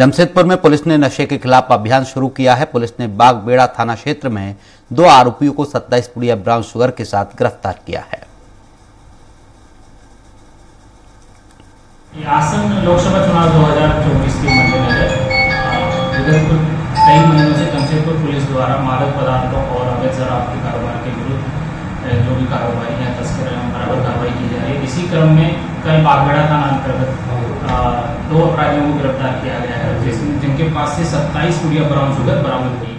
जमशेदपुर में पुलिस ने नशे के खिलाफ अभियान शुरू किया है। पुलिस ने बागबेड़ा थाना क्षेत्र में दो आरोपियों को 27 पुड़िया ब्राउन शुगर के साथ गिरफ़्तार किया है। आसन लोकसभा चुनाव 2024 के मद्देनजर विगत कई महीनों से जमशेदपुर पुलिस द्वारा मादक पदार्थों और अवैध शराब के कारोबार के विरुद्ध जो भी कारोबारी हैं, तस्कर बराबर कार्रवाई की जा रही है। इसी क्रम में कल बागबेड़ा थाना अंतर्गत दो अपराधियों को गिरफ़्तार किया गया है जिनके पास से 27 पुड़िया ब्राउन शुगर बरामद हुई।